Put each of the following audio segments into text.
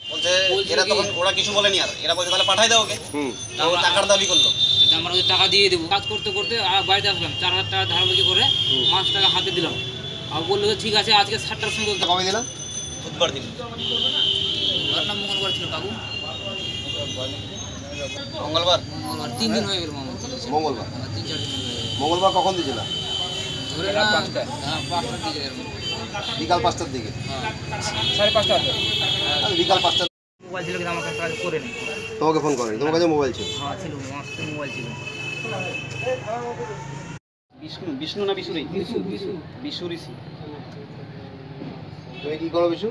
বলছে এরা তখন ওরা কিছু বলেনি আর। এরা বলছে তাহলে পাঠাই দাও ওকে। হুম। তো টাকার দাবি করল। তো আমরা ওদের টাকা দিয়ে দেবো। কাজ করতে করতে আর বাড়িতে আসলাম। চার হাজার টাকা ধারাবাকি করে পাঁচ টাকা হাতে দিলাম। আর বলল যে ঠিক আছে আজকে সাতটার সঙ্গে কবে দিলাম? বুধবার দিন। নাম মঙ্গলবার ছিল কাকু। মঙ্গলবার? মঙ্গলবার তিন দিন হয়ে গেল মঙ্গলবার। তিন চার দিন মঙ্গলবার কখন দিয়েছিল? ধরে না হ্যাঁ পাঁচটার দিকে বিকাল পাঁচটার দিকে? হ্যাঁ। সাড়ে পাঁচটা বিকাল পাঁচটা মোবাইল ছিল কিন্তু আমার কাছে কাজ করে নি তোমাকে ফোন করেনি? তোমার কাছে মোবাইল ছিল? হ্যাঁ ছিল আমার মোবাইল ছিল। বিষ্ণু বিষ্ণু না বিশুরি? বিশু বিশু। বিশু ঋষি তুমি কি করো বিশু?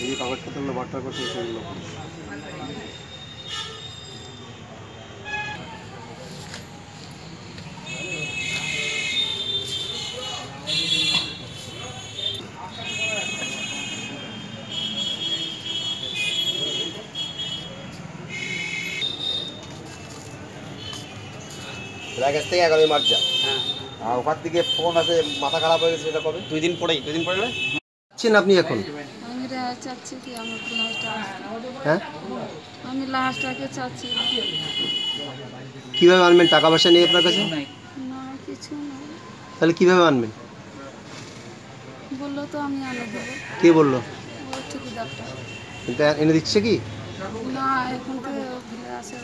এই যে কাগজপত্রগুলো বার্তা করছে সেগুলো মার্চ যা হ্যাঁ আর ওখান থেকে ফোন আসে মাথা খারাপ হয়ে গেছে সেটা কবে? দুই দিন পরেই দুই দিন পরে না? আপনি এখন? আমি চাচ্ছি কি আমার হ্যাঁ? আমি লাশটাকে চাচ্ছি কীভাবে আনবেন? টাকা পয়সা নেই আপনার কাছে? না কিছু না। তাহলে কীভাবে আনবেন? বলল তো আমি আনে দেবো কে বলল? ও ঠিকাদারটা এটা এনে দিচ্ছে কি? না এখন তো ফিরে আসে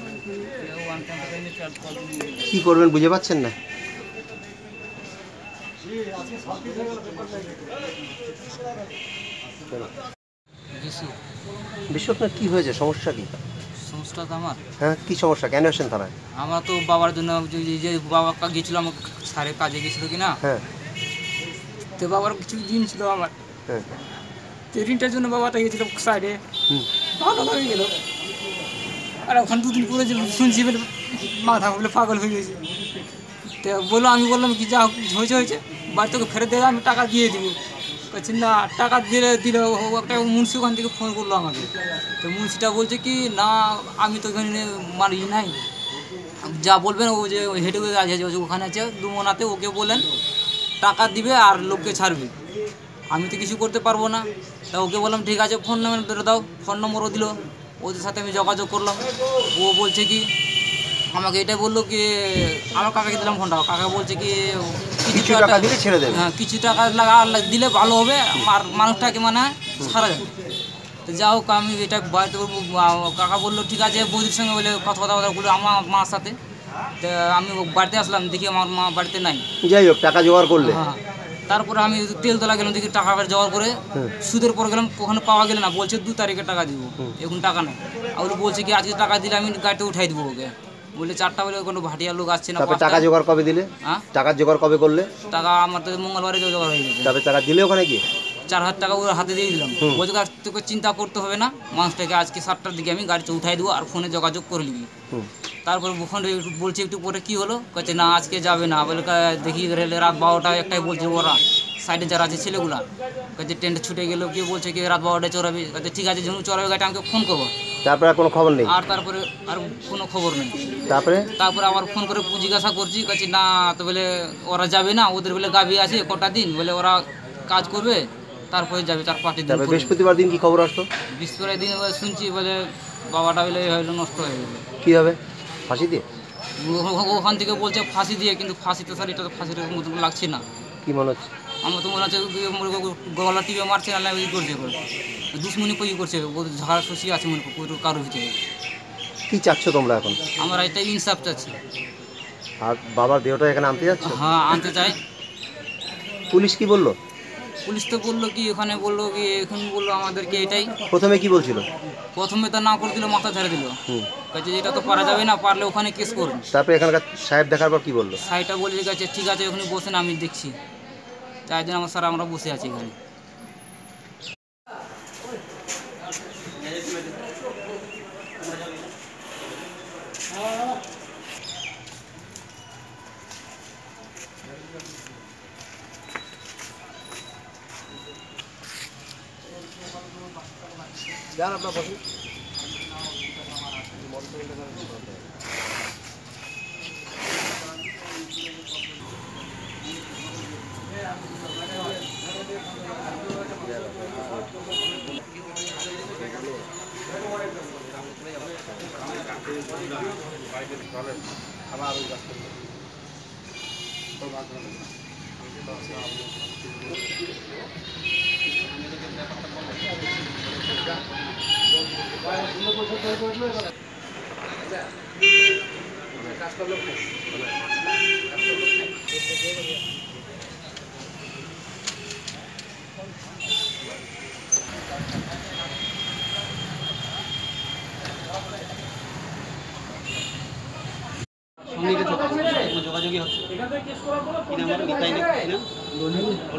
কি করবেন বুঝে পাচ্ছেন না? বিশ্ব আপনার কি হয়েছে? সমস্যা কি? সমস্যা তো আমার। হ্যাঁ কি সমস্যা? কেন আসেন থানায়? আমরা তো বাবার জন্য যে- বাবা গেছিল আমার সারে কাজে গেছিল কি না হ্যাঁ। তো বাবার কিছু দিন ছিল আমার। হ্যাঁ। তো ঋণটার জন্য বাবাটা গেছিল সাইডে ভালো হয়ে গেল। আর ওখানে দুদিন পরে শুনছি বলে মাথা বলে পাগল হয়ে গেছে। তো বলল আমি বললাম কি যা হয়েছে হয়েছে। বাড়ি তোকে ফেরত দেবে আমি টাকা দিয়ে দিব। বলছি না, টাকা দিলে দিলে একটা মুন্সি ওখান থেকে ফোন করল আমাকে। তো মুন্সিটা বলছে কি, না, আমি তো ওখানে মারি নাই। যা বলবেন, ও যে হেঁটে আছে ওখানে আছে দুমনাতে ওকে বলেন, টাকা দিবে আর লোককে ছাড়বে। আমি তো কিছু করতে পারব না। তা ওকে বললাম, ঠিক আছে ফোন নম্বর দাও ফোন নম্বরও দিল। ওদের সাথে আমি যোগাযোগ করলাম। ও বলছে কি, আমাকে এটাই বলল কি, আমার কাকাকে দিলাম ফোনটা কাকা বলছে কি কিছু টাকা দিলে ছেড়ে দেবে। হ্যাঁ কিছু টাকা লাগা দিলে ভালো হবে আর মানুষটাকে মানে সারা যাবে। তো যা হোক আমি এটা বাড়িতে বলব কাকা বলল ঠিক আছে। বৌদির সঙ্গে বলে কথা কথা কথা বলল আমার মার সাথে। তো আমি বাড়িতে আসলাম দেখি আমার মা বাড়িতে নাই। যাই হোক টাকা জোগাড় করলে। হ্যাঁ তারপরে আমি তেল তোলা গেলাম দেখি টাকা জোগাড় করে সুদের পর গেলাম ওখানে পাওয়া গেলে না বলছে দু তারিখে টাকা দিব এখন টাকা নেই। আর বলছে কি আজকে টাকা দিলে আমি গাড়িতে উঠাই দেবো ওকে। বলে চারটা বলে কোনো ভাটিয়া লোক আসছে না তারপরে টাকা জোগাড় কবে দিলে? হ্যাঁ? টাকা জোগাড় কবে করলে? টাকা আমার তো মঙ্গলবারে জোগাড় হয়ে গেছে। তারপরে টাকা দিলে ওখানে গিয়ে? চার হাজার টাকা ওর হাতে দিয়ে দিলাম। বলছে আর তোকে চিন্তা করতে হবে না। মানুষটাকে আজকে সাতটার দিকে আমি গাড়িতে উঠাই দেবো আর ফোনে যোগাযোগ করে নিবি। তারপরে ফোনে একটু বলছে একটু পরে কি হলো? কাছে না আজকে যাবে না। বলে দেখি রেলে রাত বারোটা একটাই বলছে ওরা। সাইডে যারা আছে ছেলেগুলা। কাছে ট্রেনটা ছুটে গেলো। কেউ বলছে কি রাত বারোটায় চড়াবি? কাছে ঠিক আছে যখন চড়াবে গাড়িটা আমাকে ফোন করব তারপরে আর কোনো খবর নেই? আর তারপরে আর কোনো খবর নেই। তারপরে? তারপরে আবার ফোন করে জিজ্ঞাসা করছি কাছে না তো বলে ওরা যাবে না ওদের বলে গাবি আছে কটা দিন বলে ওরা কাজ করবে তারপরে যাবে চার পাঁচ দিন বৃহস্পতিবার দিন কি খবর আসতো বৃহস্পতিবার দিন শুনছি বলে বাবাটা বলে হয়তো নষ্ট হয়ে গেছে কি হবে? ফাঁসি দিয়ে? ওখান থেকে বলছে ফাঁসি দিয়ে কিন্তু ফাঁসিতে স্যার এটা তো ফাঁসির মতন লাগছে না। কি মনে হচ্ছে? আমার তো মনে হচ্ছে গলা টিপে মারছে না ই করছে করে দুশ্মনী কই করছে? ঝাড় শুষি আছে মনে করি কারও কারোর ভিতরে। কি চাচ্ছ তোমরা এখন? আমরা এটা ইনসাফ চাচ্ছি। আর বাবার দেহটা এখানে আনতে যাচ্ছ? হ্যাঁ আনতে চাই। পুলিশ কি বলল? পুলিশ তো বলল কি ওখানে বলল কি এখন বলল আমাদেরকে এটাই। প্রথমে কি বলছিল? প্রথমে তো না করে দিল মাথা ছেড়ে দিল। কাছে এটা তো পারা যাবে না পারলে ওখানে কেস করুন। তারপরে এখানকার সাহেব দেখার পর কি বলল? সাহেবটা বলে গেছে ঠিক আছে ওখানে বসেন আমি দেখছি। তাই জন্য আমার স্যার আমরা বসে আছি এখানে। যান আপনার বসুন আবার ওই গাছ করবেন। সঙ্গে গেছে কোনো যোগাযোগই হচ্ছে কি নাম ওর? নিতাই না কি নাম?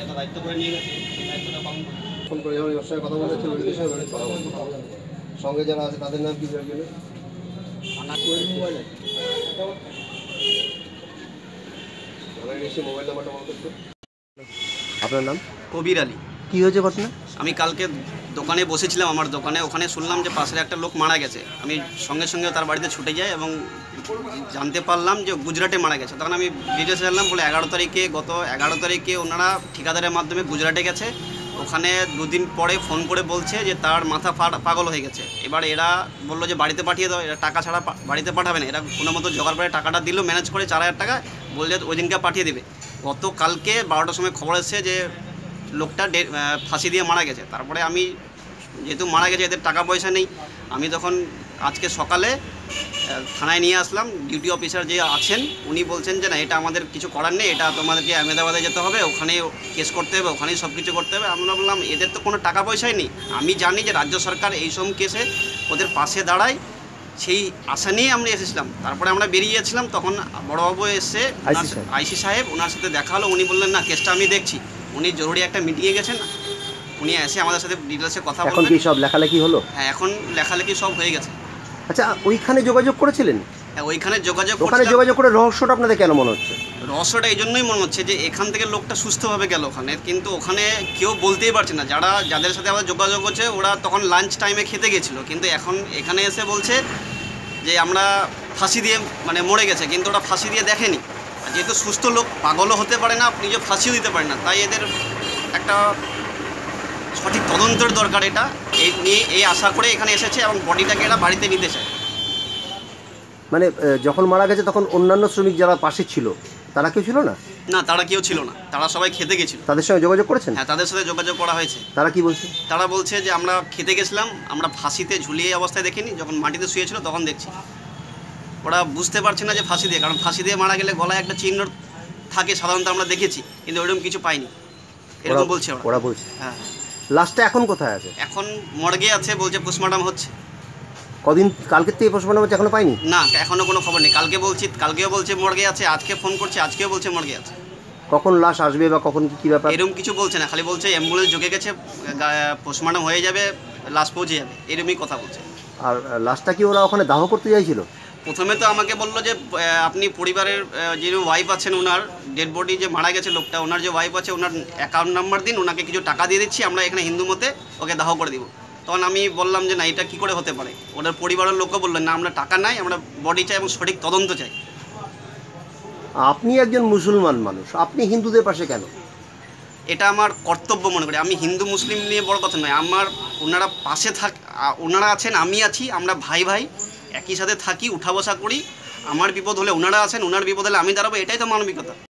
একটা দায়িত্ব করে নিয়ে গেছে সেই দায়িত্বটা পালন ফোন করে যখন ওর সঙ্গে কথা বলেছে সঙ্গে কথা বলছে। সঙ্গে যারা আছে তাদের নাম কি জানেন মোবাইল নাম্বারটা বলতে আপনার নাম? কবির আলী। কি হয়েছে ঘটনা? আমি কালকে দোকানে বসেছিলাম আমার দোকানে, ওখানে শুনলাম যে পাশের একটা লোক মারা গেছে। আমি সঙ্গে সঙ্গে তার বাড়িতে ছুটে যাই এবং জানতে পারলাম যে গুজরাটে মারা গেছে। তখন আমি ডিটেলস জানলাম বলে এগারো তারিখে, গত এগারো তারিখে ওনারা ঠিকাদারের মাধ্যমে গুজরাটে গেছে। ওখানে দুদিন পরে ফোন করে বলছে যে তার মাথা পাগল হয়ে গেছে। এবার এরা বলল যে বাড়িতে পাঠিয়ে দাও, এরা টাকা ছাড়া বাড়িতে পাঠাবে না। এরা কোনো মতো জোগাড় করে টাকাটা দিল ম্যানেজ করে চার হাজার টাকা বললে ওই দিনকে পাঠিয়ে দেবে। গত কালকে বারোটার সময় খবর এসেছে যে লোকটা ডে ফাঁসি দিয়ে মারা গেছে। তারপরে আমি যেহেতু মারা গেছে এদের টাকা পয়সা নেই আমি তখন আজকে সকালে থানায় নিয়ে আসলাম। ডিউটি অফিসার যে আছেন উনি বলছেন যে না এটা আমাদের কিছু করার নেই এটা তোমাদেরকে আহমেদাবাদে যেতে হবে ওখানে কেস করতে হবে ওখানেই সব কিছু করতে হবে। আমরা বললাম এদের তো কোনো টাকা পয়সাই নেই। আমি জানি যে রাজ্য সরকার এই সব কেসে ওদের পাশে দাঁড়ায় সেই আশা নিয়ে আমরা এসেছিলাম। তারপরে আমরা বেরিয়ে যাচ্ছিলাম তখন বড়বাবু এসে আইসি সাহেব। আইসি সাহেব ওনার সাথে দেখা হলো উনি বললেন না কেসটা আমি দেখছি। উনি জরুরি একটা মিটিংয়ে গেছেন উনি এসে আমাদের সাথে ডিটেলসে কথা এখন বলবেন। কি সব লেখালেখি হলো? হ্যাঁ এখন লেখালেখি সব হয়ে গেছে। আচ্ছা ওইখানে যোগাযোগ করেছিলেন? হ্যাঁ ওইখানে যোগাযোগ ওখানে করছিলাম। যোগাযোগ করে রহস্যটা আপনাদের কেন মনে হচ্ছে? রহস্যটা এই জন্যই মনে হচ্ছে যে এখান থেকে লোকটা সুস্থভাবে গেল ওখানে কিন্তু ওখানে কেউ বলতেই পারছে না। যারা যাদের সাথে আমাদের যোগাযোগ হচ্ছে ওরা তখন লাঞ্চ টাইমে খেতে গেছিল। কিন্তু এখন এখানে এসে বলছে যে আমরা ফাঁসি দিয়ে মানে মরে গেছে কিন্তু ওটা ফাঁসি দিয়ে দেখেনি। যেহেতু সুস্থ লোক পাগলও হতে পারে না নিজে ফাঁসিও দিতে পারে না তাই এদের একটা সঠিক তদন্তের দরকার এটা। এই নিয়ে এই আশা করে এখানে এসেছে এবং বডিটাকে এরা বাড়িতে নিতে চায়। মানে যখন মারা গেছে তখন অন্যান্য শ্রমিক যারা পাশে ছিল তারা কেউ ছিল না? না তারা কেউ ছিল না। তারা সবাই খেতে গেছিল। তাদের সঙ্গে যোগাযোগ করেছেন? হ্যাঁ তাদের সাথে যোগাযোগ করা হয়েছে। তারা কি বলছে? তারা বলছে যে আমরা খেতে গেছিলাম আমরা ফাঁসিতে ঝুলিয়ে অবস্থায় দেখিনি যখন মাটিতে শুয়েছিল তখন দেখছি। ওরা বুঝতে পারছে না যে ফাঁসি দিয়ে কারণ ফাঁসি দিয়ে মারা গেলে গলায় একটা চিহ্ন থাকে সাধারণত আমরা দেখেছি কিন্তু ওইরকম কিছু পাইনি। এরকম বলছে ওরা। ওরা বলছে। হ্যাঁ। লাস্টটা এখন কোথায় আছে? এখন মর্গে আছে বলছে পোস্টমর্টম হচ্ছে। কদিন কালকের থেকে পোস্টমর্টম হচ্ছে এখনও পাইনি? না এখনও কোনো খবর নেই। কালকে বলছি কালকেও বলছে মর্গে আছে আজকে ফোন করছে আজকেও বলছে মর্গে আছে। কখন লাশ আসবে বা কখন কি ব্যাপার? এরকম কিছু বলছে না খালি বলছে অ্যাম্বুলেন্স ঢুকে গেছে পোস্টমর্টম হয়ে যাবে লাশ পৌঁছে যাবে এরকমই কথা বলছে। আর লাশটা কি ওরা ওখানে দাহ করতে চাইছিল? প্রথমে তো আমাকে বলল যে আপনি পরিবারের আহ, যে ওয়াইফ আছেন ওনার ডেড বডি যে মারা গেছে লোকটা ওনার যে ওয়াইফ আছে ওনার অ্যাকাউন্ট নাম্বার দিন ওনাকে কিছু টাকা দিয়ে দিচ্ছি আমরা এখানে হিন্দু মতে ওকে দাহ করে দিব। তখন আমি বললাম যে না এটা কী করে হতে পারে? ওনার পরিবারের লোকও বললেন না আমরা টাকা নাই আমরা বডি চাই এবং সঠিক তদন্ত চাই। আপনি একজন মুসলমান মানুষ আপনি হিন্দুদের পাশে কেন? এটা আমার কর্তব্য মনে করি। আমি হিন্দু মুসলিম নিয়ে বড় কথা নয় আমার ওনারা পাশে থাক ওনারা আছেন আমি আছি আমরা ভাই ভাই একই সাথে থাকি, উঠা বসা করি। আমার বিপদ হলে ওনারা আছেন, ওনার বিপদ হলে আমি দাঁড়াবো, এটাই তো মানবিকতা।